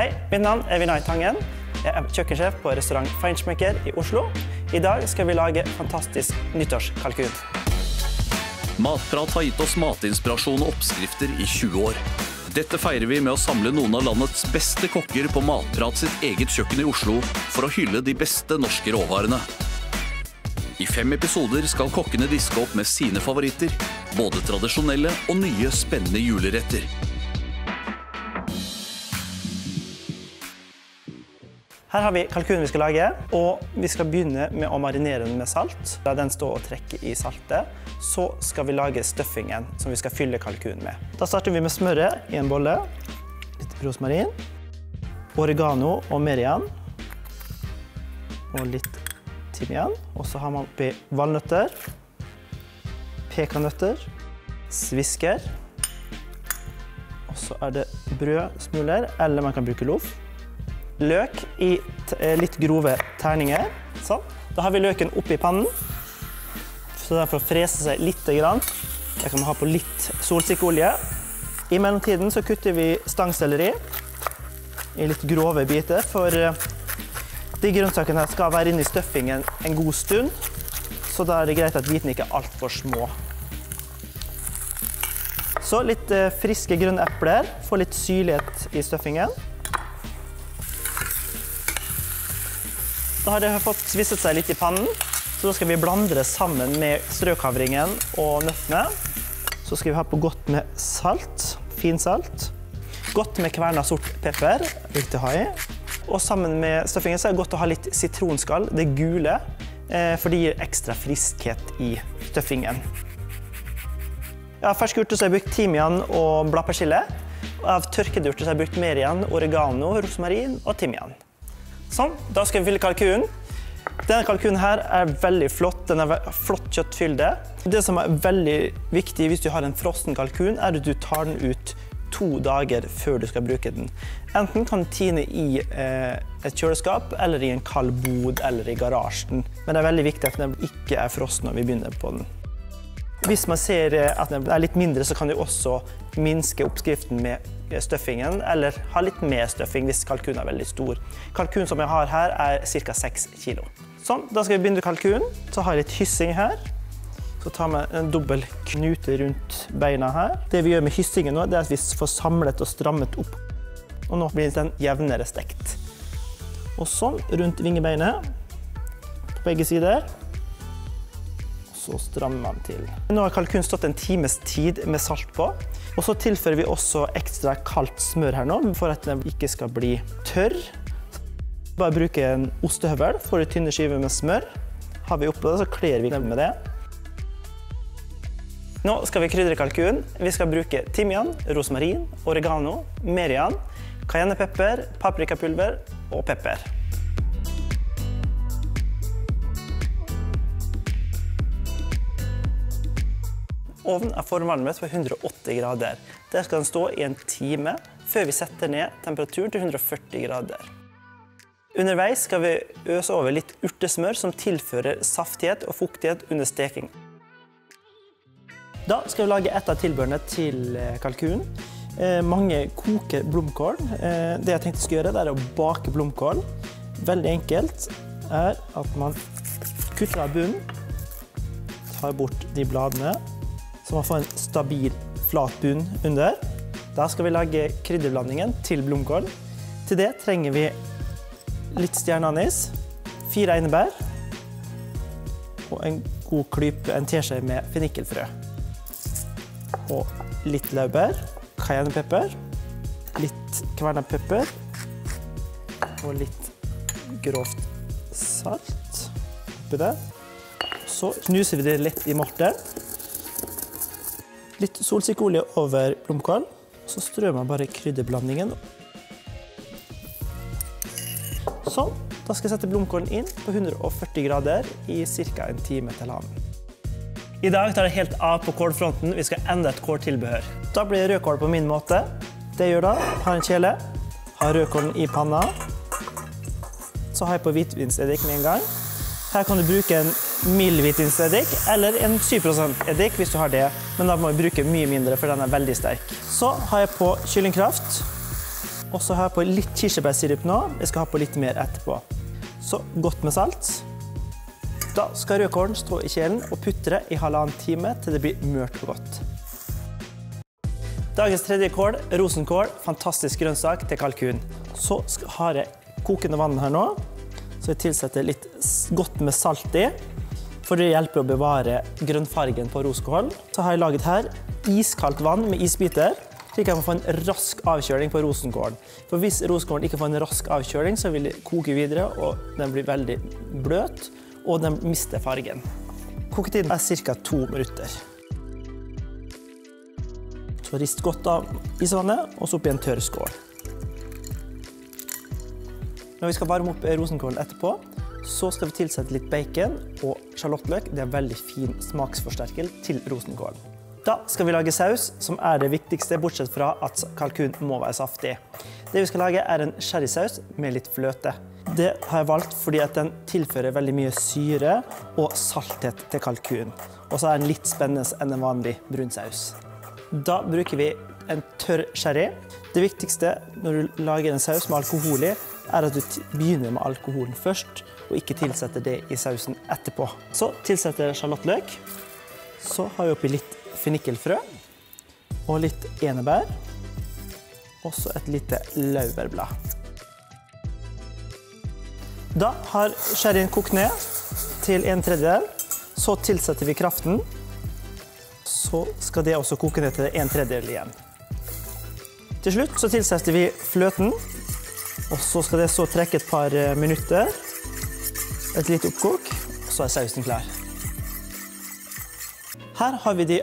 Hei, mitt navn er Vinay Tangen. Jeg er kjøkkensjef på restaurant Feinschmecker i Oslo. I dag skal vi lage fantastisk nyttårskalkun. Matprat har gitt oss matinspirasjon og oppskrifter i 20 år. Dette feirer vi med å samle noen av landets beste kokker på Matprat sitt eget kjøkken i Oslo for å hylle de beste norske råvarene. I fem episoder skal kokkene diske opp med sine favoritter, både tradisjonelle og nye, spennende juleretter. Her har vi kalkunen vi skal lage, og vi skal begynne med å marinere den med salt. La den stå og trekke i saltet. Så skal vi lage stuffingen som vi skal fylle kalkunen med. Da starter vi med smøret i en bolle. Litt rosmarin. Oregano og merian. Og litt timian. Og så har man oppi valnøtter. Pekanøtter. Svisker. Og så er det brødsmuler, eller man kan bruke loff løk i litt grove terninger. Sånn. Da har vi løken oppi pannen. Så den får frese seg litt. Det kan ha på litt solsikkeolje. I mellomtiden så kutter vi stangselleri i litt grove biter. For de grønnsakene skal være inne i stuffingen en god stund. Så da er det greit at bitene ikke er altfor små. Så litt friske grønne epler. Få litt syrlighet i stuffingen. Da har det fått svisset seg litt i pannen, så da skal vi blande det sammen med strøkavringen og nøttene. Så skal vi ha på godt med salt, finsalt. Godt med kverna sort pepper, viktig å ha i. Og sammen med stuffingen er det godt å ha litt sitronskall, det gule, for det gir ekstra friskhet i stuffingen. Av ferske urter så har jeg brukt timian og bladpersille. Av tørkede urter har jeg brukt merian, oregano, rosmarin og timian. Sånn, da skal vi fylle kalkunen. Denne kalkunen her er veldig flott. Den er flott kjøttfylde. Det som er veldig viktig hvis du har en frossen kalkun, er at du tar den ut to dager før du skal bruke den. Enten kan du tine i eh, et kjøleskap, eller i en kald bod eller i garasjen. Men det er veldig viktig at den ikke er frossen når vi begynner på den. Hvis man ser at den er litt mindre, så kan du også minske oppskriften med stuffingen, eller ha litt mer stuffing hvis kalkunen er veldig stor. Kalkunen som jeg har her er ca. 6 kg. Sånn, da skal vi begynne kalkunen. Så har jeg litt hyssing her. Så tar vi en dobbel knute rundt beina her. Det vi gjør med hyssingen nå, det er at vi får samlet og strammet opp. Og nå blir den jevnere stekt. Og sånn rundt vingebeinet på begge sider så strammer man til. Nå har kalkunen stått en times tid med salt på. Og så tilfører vi også ekstra kaldt smør her nå, for at den ikke skal bli tørr. Bare bruke en ostehøvel, får du tynne skiver med smør. Har vi oppå det, så kler vi med det. Nå skal vi krydre kalkunen. Vi skal bruke timian, rosmarin, oregano, merian, cayennepepper, paprikapulver og pepper. Ovnen er forvarmet på 180 grader. Der skal den stå i en time før vi setter ned temperaturen til 140 grader. Underveis skal vi øse over litt urtesmør som tilfører saftighet og fuktighet under steking. Da skal vi lage et av tilbehørene til kalkunen. Mange koker blomkål. Det jeg tenkte jeg gjøre, er å bake blomkål. Veldig enkelt er at man kutter av bunnen, tar bort de bladene så man får en stabil, flat bunn under. Da skal vi lage krydderblandingen til blomkål. Til det trenger vi litt stjerneanis, fire einebær og en god klype, en teskje med fennikelfrø. Og litt laurbær, cayennepepper, litt kverna og litt grovt salt oppi det. Så knuser vi det litt i morter. Litt solsikkeolje over blomkål. Så strør man bare krydderblandingen. Sånn. Da skal jeg sette blomkålen inn på 140 grader i ca. en time til halvannen. I dag tar det helt av på kålfronten. Vi skal enda et kåltilbehør. Da blir det rødkål på min måte. Det gjør da, har en kjele, har rødkålen i panna. Så har jeg på hvitvinseddik med en gang. Her kan du bruke en mild hvitvinseddik eller en 7 eddik hvis du har det. Men da må vi bruke mye mindre, for den er veldig sterk. Så har jeg på kyllingkraft. Og så har jeg på litt kirsebærsirup nå. Jeg skal ha på litt mer etterpå. Så godt med salt. Da skal rødkålen stå i kjelen og putre i halvannen time til det blir mørt og godt. Dagens tredje kål, rosenkål, fantastisk grønnsak til kalkun. Så har jeg kokende vann her nå, så jeg tilsetter litt godt med salt i. For det hjelper å bevare grønnfargen på roskål, Så har jeg laget her iskaldt vann med isbiter, slik at man får en rask avkjøling på rosenkålen. For hvis rosenkålen ikke får en rask avkjøling, så vil det koke videre, og den blir veldig bløt, og den mister fargen. Koketiden er ca. to minutter. Så rist godt av isvannet, og så oppi en tørr skål. Når vi skal varme opp rosenkålen etterpå, så skal vi tilsette litt bacon og sjalottløk. Det er veldig fin smaksforsterker til rosenkålen. Da skal vi lage saus, som er det viktigste, bortsett fra at kalkun må være saftig. Det vi skal lage, er en sherrysaus med litt fløte. Det har jeg valgt fordi den tilfører veldig mye syre og salthet til kalkun. Og så er den litt spennende enn en vanlig brunsaus. Da bruker vi en tørr sherry. Det viktigste når du lager en saus med alkohol i, er at du begynner med alkoholen først, og ikke tilsetter det i sausen etterpå. Så tilsetter jeg sjalottløk. Så har vi oppi litt fennikelfrø og litt enebær. Og så et lite laurbærblad. Da har sherryen kokt ned til en tredjedel. Så tilsetter vi kraften så skal det også koke ned til en tredjedel igjen. Til slutt så tilsetter vi fløten, og så skal det så trekke et par minutter. Et lite oppkok, og så er sausen klar. Her har vi de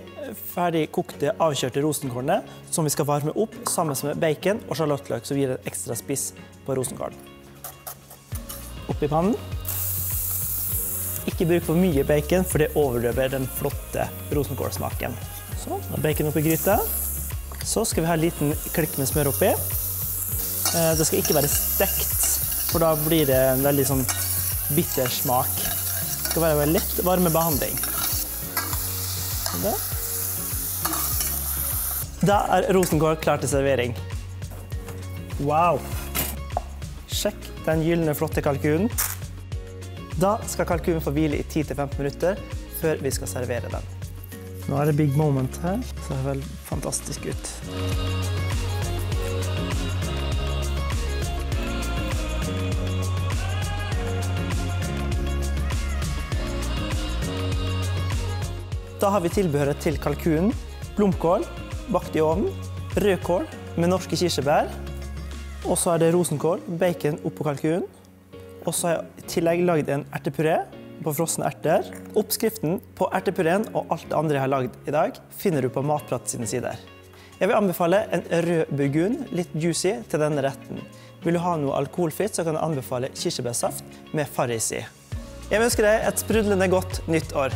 ferdig kokte, avkjørte rosenkålene som vi skal varme opp sammen med bacon og sjalottløk, som gir en ekstra spiss på rosenkålen. Oppi pannen. Ikke bruk for mye bacon, for det overdøver den flotte rosenkålsmaken. Så, bacon oppi gryta. Så skal vi ha en liten klikk med smør oppi. Eh, det skal ikke være stekt, for da blir det veldig sånn bitter smak. Det skal være lett varmebehandling. Da er rosenkål klar til servering. Wow! Sjekk den gylne, flotte kalkunen. Da skal kalkunen få hvile i 10-15 minutter før vi skal servere den. Nå er det big moment her. Det ser vel fantastisk ut. Da har vi tilbehøret til kalkunen. Blomkål bakt i ovnen. Rødkål med norske kirsebær. Og så er det rosenkål, bacon oppå kalkunen. Og så har jeg i tillegg lagd en ertepuré på frosne erter. Oppskriften på ertepureen og alt det andre jeg har lagd i dag, finner du på Matprat sine sider. Jeg vil anbefale en rød burgund, litt juicy, til denne retten. Vil du ha noe alkoholfritt, så kan jeg anbefale kirsebærsaft med farris i. Jeg ønsker deg et sprudlende godt nytt år.